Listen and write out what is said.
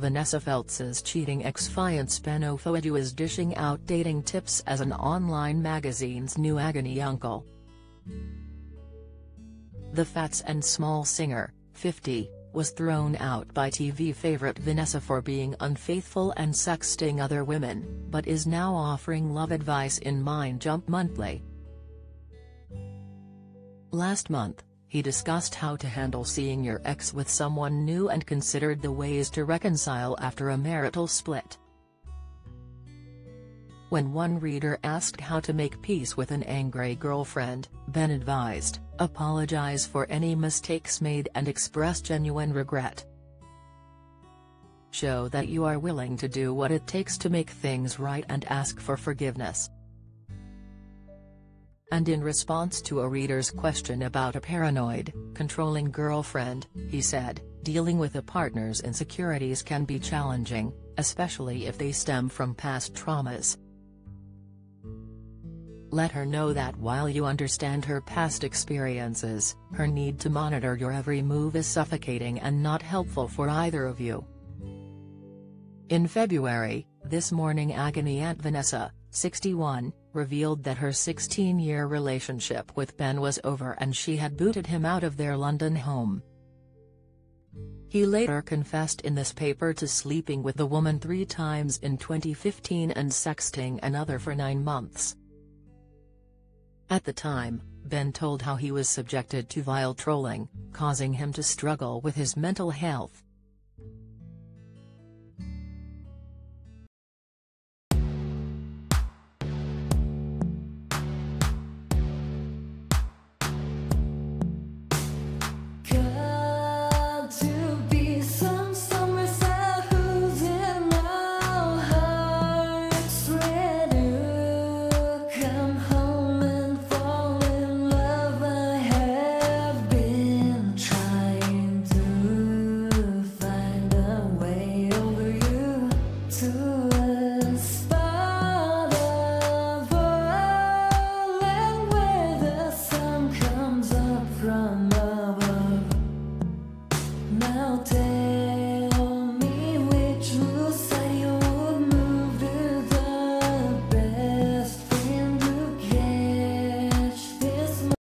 Vanessa Feltz's cheating ex-fiance Ben Ofoedu is dishing out dating tips as an online magazine's new agony uncle. The Phats and Small singer, 50, was thrown out by TV favorite Vanessa for being unfaithful and sexting other women, but is now offering love advice in Mind Jump Monthly. Last month, he discussed how to handle seeing your ex with someone new and considered the ways to reconcile after a marital split. When one reader asked how to make peace with an angry girlfriend, Ben advised, apologize for any mistakes made and express genuine regret. Show that you are willing to do what it takes to make things right and ask for forgiveness. And in response to a reader's question about a paranoid, controlling girlfriend, he said, dealing with a partner's insecurities can be challenging, especially if they stem from past traumas. Let her know that while you understand her past experiences, her need to monitor your every move is suffocating and not helpful for either of you. In February, This Morning Agony Aunt Vanessa, 61, revealed that her 16-year relationship with Ben was over and she had booted him out of their London home. He later confessed in this paper to sleeping with the woman three times in 2015 and sexting another for nine months. At the time, Ben told how he was subjected to vile trolling, causing him to struggle with his mental health. Come to